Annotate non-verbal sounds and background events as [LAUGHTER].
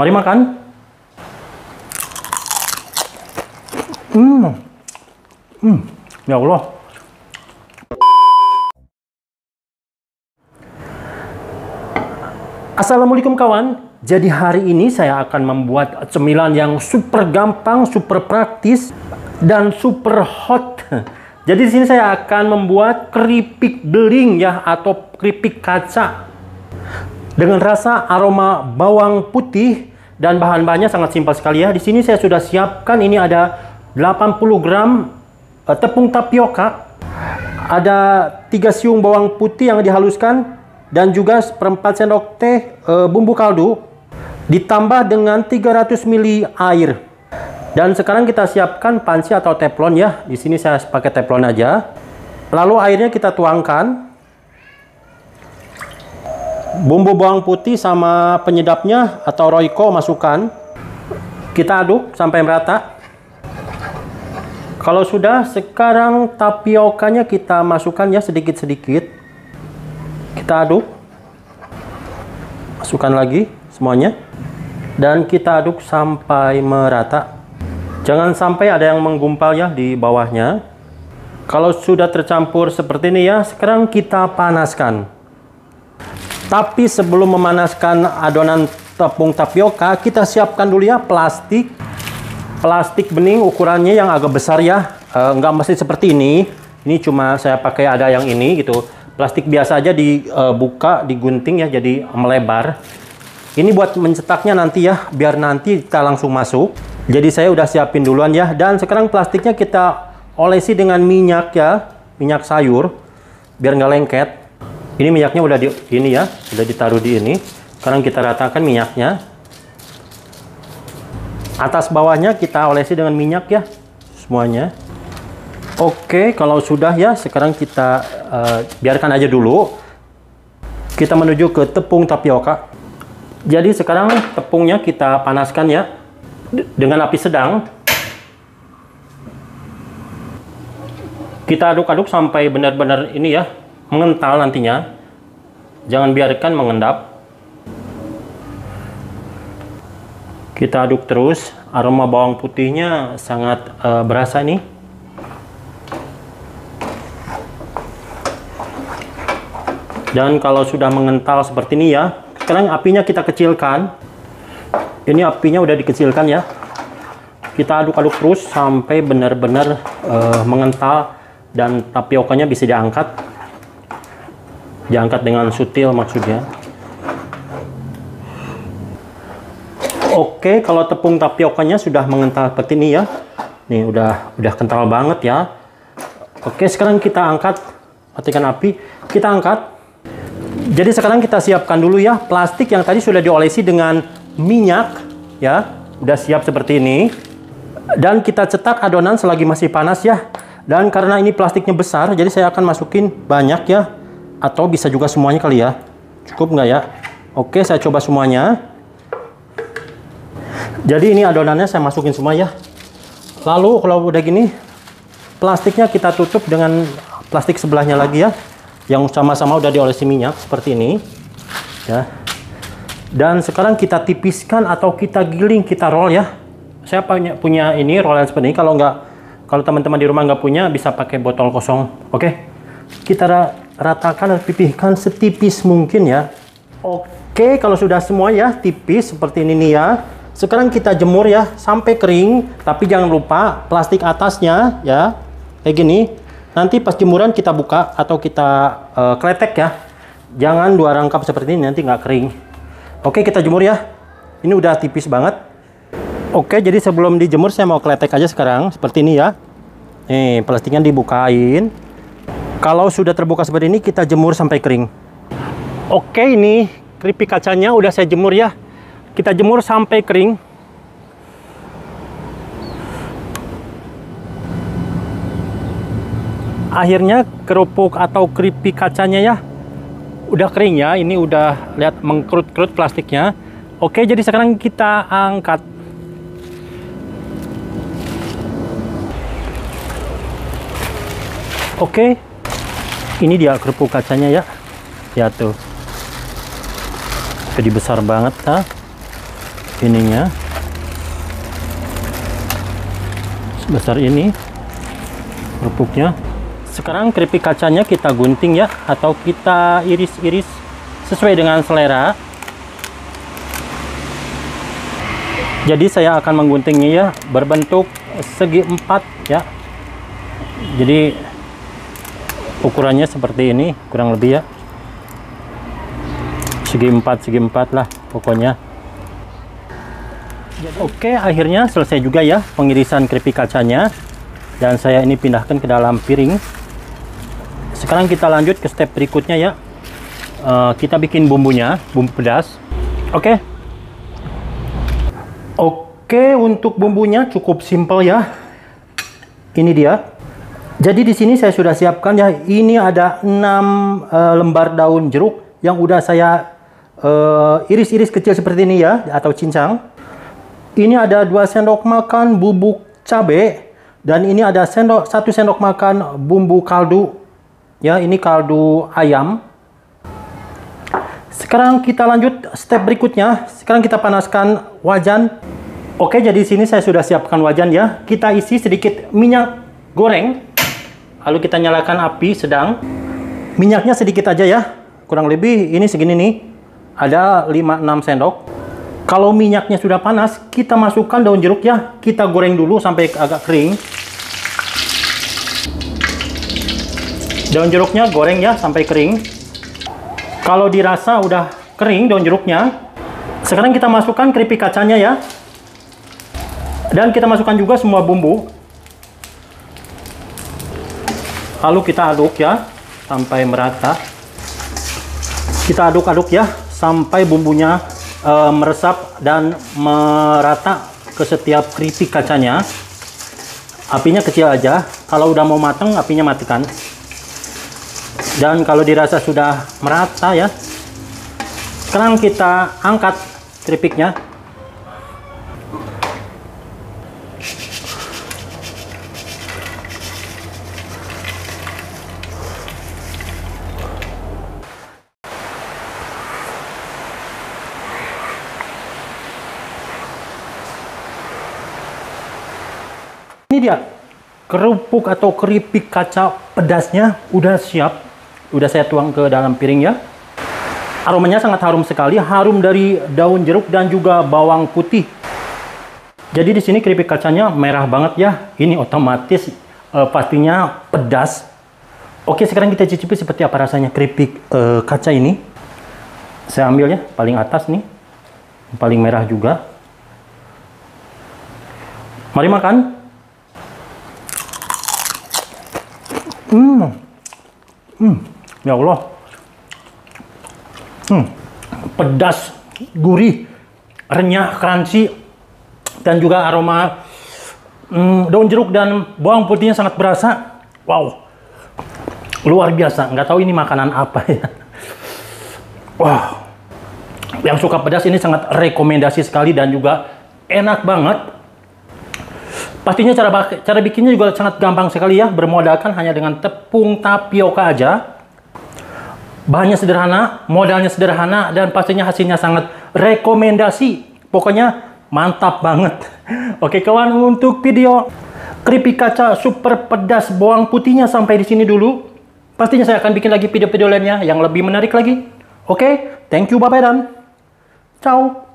Mari makan. Hmm. Hmm. Ya Allah. Assalamualaikum kawan. Jadi hari ini saya akan membuat cemilan yang super gampang, super praktis, dan super hot. [LAUGHS] Jadi di sini saya akan membuat keripik beling ya atau keripik kaca dengan rasa aroma bawang putih dan bahan-bahannya sangat simpel sekali ya. Di sini saya sudah siapkan ini ada 80 gram eh, tepung tapioka, ada 3 siung bawang putih yang dihaluskan dan juga seperempat sendok teh e, bumbu kaldu ditambah dengan 300 ml air. Dan sekarang kita siapkan panci atau teflon ya. Di sini saya pakai teflon aja. Lalu airnya kita tuangkan. Bumbu bawang putih sama penyedapnya atau roiko masukkan. Kita aduk sampai merata. Kalau sudah, sekarang tapiokanya kita masukkan ya sedikit-sedikit. Kita aduk. Masukkan lagi semuanya. Dan kita aduk sampai merata. Jangan sampai ada yang menggumpal ya di bawahnya. Kalau sudah tercampur seperti ini ya sekarang kita panaskan tapi sebelum memanaskan adonan tepung tapioka kita siapkan dulu ya plastik plastik bening ukurannya yang agak besar ya e, nggak mesti seperti ini ini cuma saya pakai ada yang ini gitu plastik biasa aja dibuka, eh, digunting ya jadi melebar. Ini buat mencetaknya nanti ya, biar nanti kita langsung masuk. Jadi saya udah siapin duluan ya. Dan sekarang plastiknya kita olesi dengan minyak ya, minyak sayur, biar nggak lengket. Ini minyaknya udah di ini ya, udah ditaruh di ini. Sekarang kita ratakan minyaknya. Atas bawahnya kita olesi dengan minyak ya, semuanya. Oke, kalau sudah ya, sekarang kita uh, biarkan aja dulu. Kita menuju ke tepung tapioka. Jadi sekarang tepungnya kita panaskan ya dengan api sedang. Kita aduk-aduk sampai benar-benar ini ya mengental nantinya. Jangan biarkan mengendap. Kita aduk terus. Aroma bawang putihnya sangat uh, berasa nih. Dan kalau sudah mengental seperti ini ya, sekarang apinya kita kecilkan. Ini apinya udah dikecilkan ya. Kita aduk-aduk terus sampai benar-benar uh, mengental dan tapiokanya bisa diangkat. Diangkat dengan sutil maksudnya. Oke, kalau tepung tapiokanya sudah mengental seperti ini ya. Nih udah udah kental banget ya. Oke, sekarang kita angkat matikan api. Kita angkat jadi sekarang kita siapkan dulu ya plastik yang tadi sudah diolesi dengan minyak ya. Udah siap seperti ini. Dan kita cetak adonan selagi masih panas ya. Dan karena ini plastiknya besar, jadi saya akan masukin banyak ya. Atau bisa juga semuanya kali ya. Cukup nggak ya? Oke, saya coba semuanya. Jadi ini adonannya saya masukin semua ya. Lalu kalau udah gini, plastiknya kita tutup dengan plastik sebelahnya lagi ya yang sama-sama udah diolesi minyak seperti ini ya dan sekarang kita tipiskan atau kita giling kita roll ya saya punya punya ini roll yang seperti ini kalau nggak kalau teman-teman di rumah nggak punya bisa pakai botol kosong oke kita ratakan dan pipihkan setipis mungkin ya oke kalau sudah semua ya tipis seperti ini nih ya sekarang kita jemur ya sampai kering tapi jangan lupa plastik atasnya ya kayak gini Nanti pas jemuran kita buka atau kita uh, kletek ya. Jangan dua rangkap seperti ini nanti nggak kering. Oke kita jemur ya. Ini udah tipis banget. Oke jadi sebelum dijemur saya mau kletek aja sekarang seperti ini ya. Nih plastiknya dibukain. Kalau sudah terbuka seperti ini kita jemur sampai kering. Oke ini keripik kacanya udah saya jemur ya. Kita jemur sampai kering. akhirnya kerupuk atau keripik kacanya ya udah kering ya ini udah lihat mengkerut-kerut plastiknya oke jadi sekarang kita angkat oke ini dia kerupuk kacanya ya. Ya tuh. Jadi besar banget ha? ininya. Sebesar ini kerupuknya. Sekarang keripik kacanya kita gunting ya atau kita iris-iris sesuai dengan selera. Jadi saya akan mengguntingnya ya berbentuk segi empat ya. Jadi ukurannya seperti ini kurang lebih ya. Segi empat segi empat lah pokoknya. Oke akhirnya selesai juga ya pengirisan keripik kacanya. Dan saya ini pindahkan ke dalam piring. Sekarang kita lanjut ke step berikutnya ya. Uh, kita bikin bumbunya bumbu pedas. Oke. Oke untuk bumbunya cukup simpel ya. Ini dia jadi di sini saya sudah siapkan ya ini ada 6 uh, lembar daun jeruk yang udah saya Eh, iris-iris uh, kecil seperti ini ya atau cincang. Ini ada 2 sendok makan bubuk cabai dan ini ada sendok satu sendok makan bumbu kaldu. Ya, ini kaldu ayam. Sekarang kita lanjut step berikutnya. Sekarang kita panaskan wajan. Oke, jadi sini saya sudah siapkan wajan ya. Kita isi sedikit minyak goreng. Lalu kita nyalakan api sedang. Minyaknya sedikit aja ya. Kurang lebih ini segini nih ada 5-6 sendok. Kalau minyaknya sudah panas, kita masukkan daun jeruk ya. Kita goreng dulu sampai agak kering. Daun jeruknya goreng ya sampai kering. Kalau dirasa udah kering daun jeruknya, sekarang kita masukkan keripik kacanya ya. Dan kita masukkan juga semua bumbu. Lalu kita aduk ya sampai merata. Kita aduk-aduk ya sampai bumbunya e, meresap dan merata ke setiap keripik kacanya. Apinya kecil aja. Kalau udah mau matang, apinya matikan. Dan kalau dirasa sudah merata ya, sekarang kita angkat keripiknya Dia kerupuk atau keripik kaca pedasnya udah siap. Udah saya tuang ke dalam piring ya. Aromanya sangat harum sekali, harum dari daun jeruk dan juga bawang putih. Jadi di sini keripik kacanya merah banget ya. Ini otomatis uh, pastinya pedas. Oke, sekarang kita cicipi seperti apa rasanya keripik uh, kaca ini. Saya ambil ya, paling atas nih. Paling merah juga. Mari makan. Hmm. Hmm. Ya Allah. Hmm. Pedas, gurih, renyah, crunchy dan juga aroma hmm, daun jeruk dan bawang putihnya sangat berasa. Wow. Luar biasa. Nggak tahu ini makanan apa [LAUGHS] ya. Wow. Yang suka pedas ini sangat rekomendasi sekali dan juga enak banget Pastinya cara cara bikinnya juga sangat gampang sekali ya, bermodalkan hanya dengan tepung tapioka aja. Bahannya sederhana, modalnya sederhana, dan pastinya hasilnya sangat rekomendasi. Pokoknya mantap banget. [LAUGHS] Oke kawan, untuk video keripik kaca super pedas bawang putihnya sampai di sini dulu. Pastinya saya akan bikin lagi video-video lainnya yang lebih menarik lagi. Oke, thank you, bye-bye dan ciao.